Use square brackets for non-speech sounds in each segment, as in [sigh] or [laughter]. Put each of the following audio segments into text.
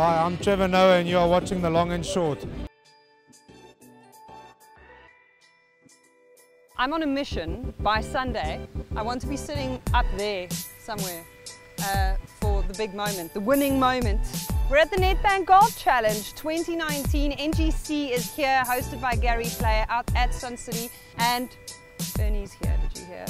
Hi, I'm Trevor Noah, and you are watching The Long and Short. I'm on a mission by Sunday. I want to be sitting up there somewhere uh, for the big moment, the winning moment. We're at the Nedbank Golf Challenge 2019. NGC is here, hosted by Gary Player out at Sun City. And Ernie's here, did you hear?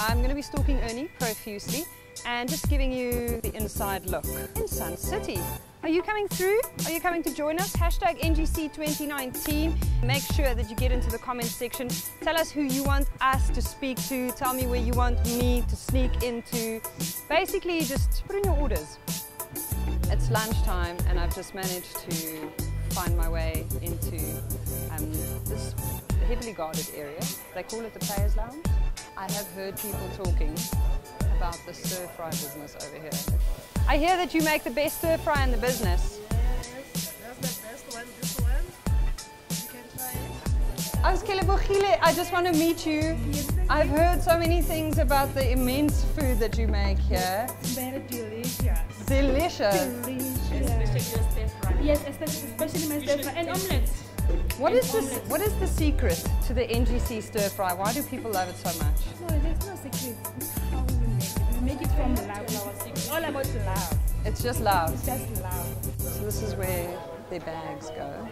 I'm going to be stalking Ernie profusely and just giving you the inside look in Sun City. Are you coming through? Are you coming to join us? Hashtag NGC 2019. Make sure that you get into the comment section. Tell us who you want us to speak to. Tell me where you want me to sneak into. Basically, just put in your orders. It's lunchtime and I've just managed to find my way into um, this heavily guarded area. They call it the Players Lounge. I have heard people talking about the stir fry business over here. I hear that you make the best stir fry in the business. Yes, that's the best one, this one. You can try it. Auskele Bogile, I just want to meet you. I've heard so many things about the immense food that you make here. Very delicious. Delicious. Delicious. Yes, especially especially my stir fry and omelets. What is this? What is the secret to the NGC stir fry? Why do people love it so much? No, there's no secret. How we make it. We make it from love. It's all about love. It's just love. It's just love. So this is where their bags go.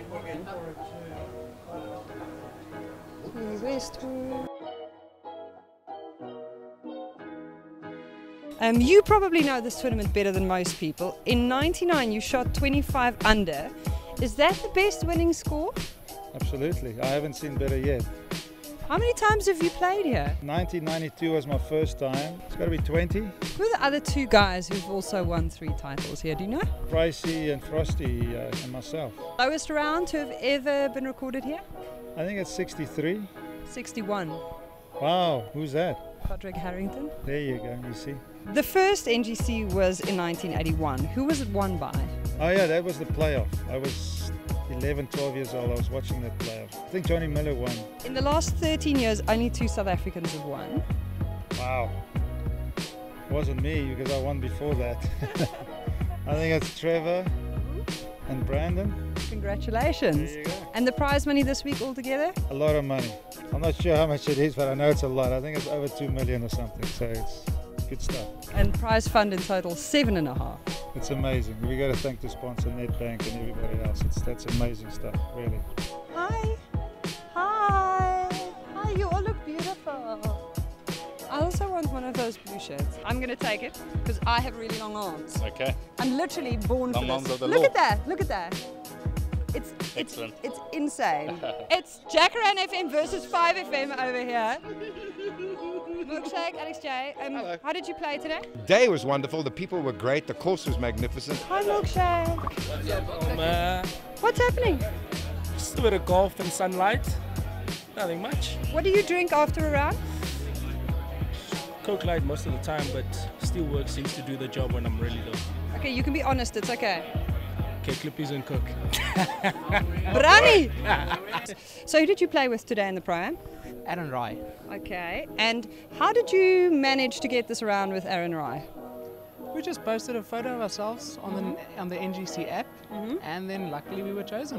Um, you probably know this tournament better than most people. In 99, you shot 25 under. Is that the best winning score? Absolutely. I haven't seen better yet. How many times have you played here? 1992 was my first time. It's got to be 20. Who are the other two guys who've also won three titles here? Do you know? Pricey and Frosty uh, and myself. Lowest round to have ever been recorded here? I think it's 63. 61. Wow, who's that? Patrick Harrington. There you go, you see. The first NGC was in 1981. Who was it won by? Oh yeah, that was the playoff. I was 11, 12 years old. I was watching that playoff. I think Johnny Miller won. In the last 13 years, only two South Africans have won. Wow. Wasn't me because I won before that. [laughs] I think it's Trevor and Branden. Congratulations. There you go. And the prize money this week altogether? A lot of money. I'm not sure how much it is, but I know it's a lot. I think it's over two million or something. So it's good stuff. And prize fund in total seven and a half. It's amazing. We got to thank the sponsor, Nedbank, and everybody else. It's that's amazing stuff, really. Hi. Hi. Hi, you all look beautiful. I also want one of those blue shirts. I'm going to take it because I have really long arms. Okay. I'm literally born Long for this. look law. at that. Look at that. It's it's Excellent. it's insane. [laughs] it's Jacaranda FM versus 5FM over here. Milkshake, Alex J. Um, Hello. How did you play today? day was wonderful. The people were great. The course was magnificent. Hi, Milkshake. Um, uh, What's happening? just a bit of golf and sunlight. Nothing much. What do you drink after a round? Coke light most of the time, but Steelwork seems to do the job when I'm really low. Okay, you can be honest. It's okay. Okay, Clippies and Cook. [laughs] Brani. [laughs] so, who did you play with today in the pro-am? Aaron Rai. Okay. And how did you manage to get this around with Aaron Rai? We just posted a photo of ourselves on the on the NGC app, mm-hmm. and then luckily we were chosen.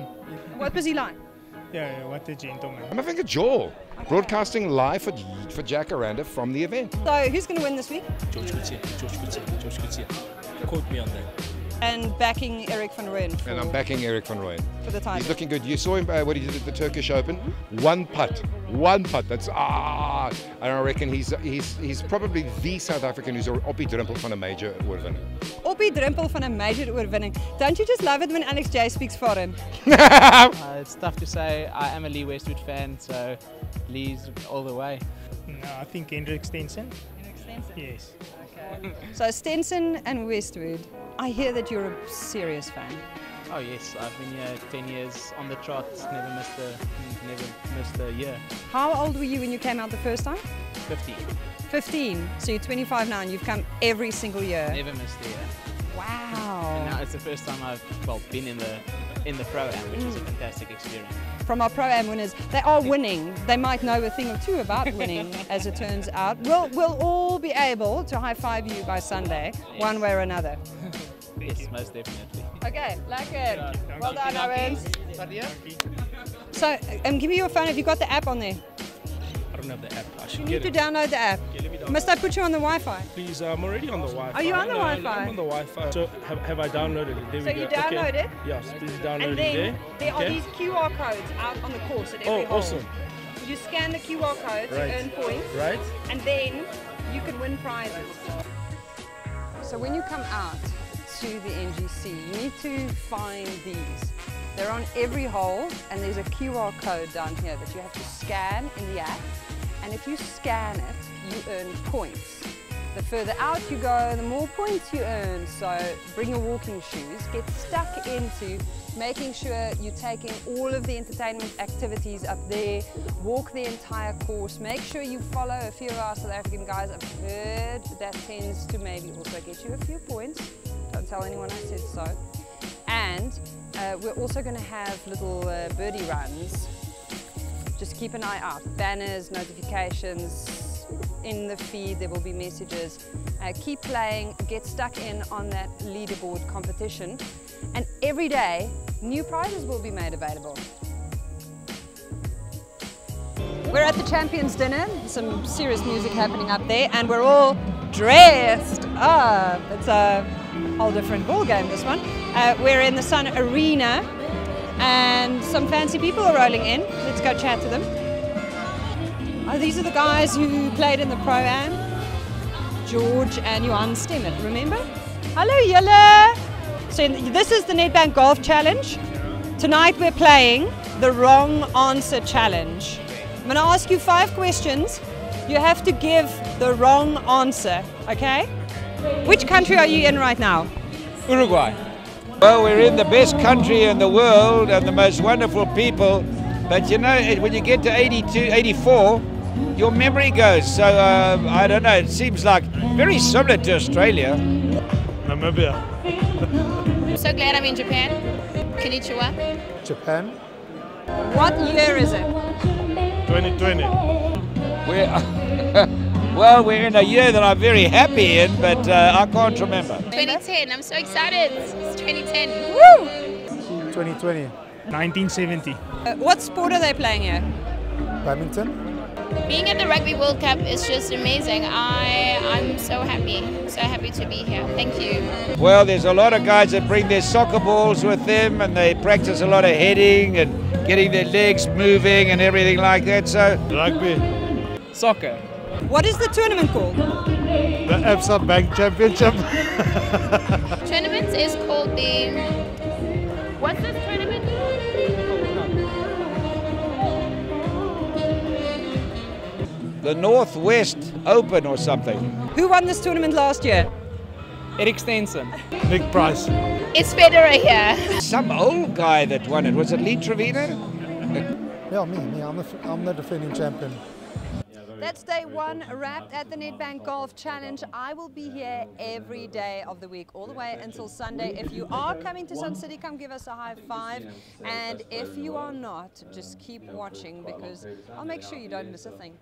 What was he like? [laughs] Yeah, what a gentleman. I'm having a jaw. Broadcasting live for, for Jacaranda from the event. So, who's going to win this week? George Coetzee, George Coetzee, George Coetzee. Quote me on that. And backing Erik van Rooyen for, And I'm backing Erik van Rooyen. for the time. He's looking good. You saw him uh, what he did at the Turkish Open. One putt, one putt. That's ah. And I reckon he's he's he's probably the South African who's op die drempel van 'n major oorwinning. Op die drempel van 'n major oorwinning. Don't you just love it when Alex J speaks foreign? [laughs] Uh, it's tough to say. I am a Lee Westwood fan, so Lee's all the way. No, I think Henrik Stenson. Yes. Okay. So Stenson and Westwood. I hear that you're a serious fan. Oh yes, I've been here 10 years on the trot. Never missed a never missed a year. How old were you when you came out the first time? 15. 15. So you're 25 now and you've come every single year. Never missed a year. And Wow. now it's the first time I've well been in the in the pro am, which is a fantastic experience. From our pro-am winners, they are winning. They might know a thing or two about winning, [laughs] as it turns out. We'll, we'll all be able to high-five you by Sunday, one way or another. [laughs] Yes, most definitely. Okay, like it. Well done, Owens. Sadia? So, um, give me your phone. Have you got the app on there? I don't have the app. I You should need get to download the app. Okay, download Must I put you on the Wi-Fi? Please, I'm already on the Wi-Fi. Are you on the No, Wi-Fi? I'm on the Wi-Fi. So have, have I downloaded it? There So we you go. Okay. it? Yes, please download And it then there. there are these QR codes out on the course at every Oh, hole. awesome. You scan the QR code to earn points, Right? and then you can win prizes. So when you come out to the NGC, you need to find these. They're on every hole, and there's a QR code down here that you have to scan in the app. And if you scan it, you earn points. The further out you go, the more points you earn. So bring your walking shoes, get stuck into making sure you're taking all of the entertainment activities up there, walk the entire course, make sure you follow a few of our South African guys. I've heard that tends to maybe also get you a few points. Don't tell anyone I said so. And uh, we're also going to have little uh, birdie runs just keep an eye out. Banners, notifications, in the feed there will be messages. Uh, keep playing, get stuck in on that leaderboard competition and every day new prizes will be made available. We're at the Champions Dinner, some serious music happening up there and we're all dressed up. It's a whole different ball game this one. Uh, we're in the Sun Arena and some fancy people are rolling in. Let's go chat to them. Oh, these are the guys who played in the Pro Am. George and Johan Stemmet, remember? Hello, Yella! So this is the Nedbank Golf Challenge. Tonight we're playing the Wrong Answer Challenge. I'm going to ask you five questions. You have to give the wrong answer, okay? Which country are you in right now? Uruguay. Well, we're in the best country in the world and the most wonderful people, but you know, when you get to 82, 84, your memory goes. So uh, I don't know, it seems like very similar to Australia. Namibia. I'm so glad I'm in Japan. Konnichiwa. Japan, What year is it? 2020. We're, [laughs] well, we're in a year that I'm very happy in, but uh, I can't remember. 2010. I'm so excited. It's 2010. Woo! 2020, 1970. Uh, what sport are they playing here? badminton. Being at the Rugby World Cup is just amazing. I I'm so happy. So happy to be here. Thank you. Well, there's a lot of guys that bring their soccer balls with them and they practice a lot of heading and getting their legs moving and everything like that. So Rugby. Soccer. What is the tournament called? The Absa Bank Championship. [laughs] Tournament is called the. What's this tournament? The Northwest Open or something. Who won this tournament last year? Eric Stenson. Nick Price. It's Federer here. Some old guy that won it. Was it Lee Trevino? Yeah, me, me. I'm the, f- I'm the defending champion. That's day one wrapped at the Nedbank Golf Challenge. I will be here every day of the week, all the way until Sunday. If you are coming to Sun City, come give us a high five. And if you are not, just keep watching because I'll make sure you don't miss a thing.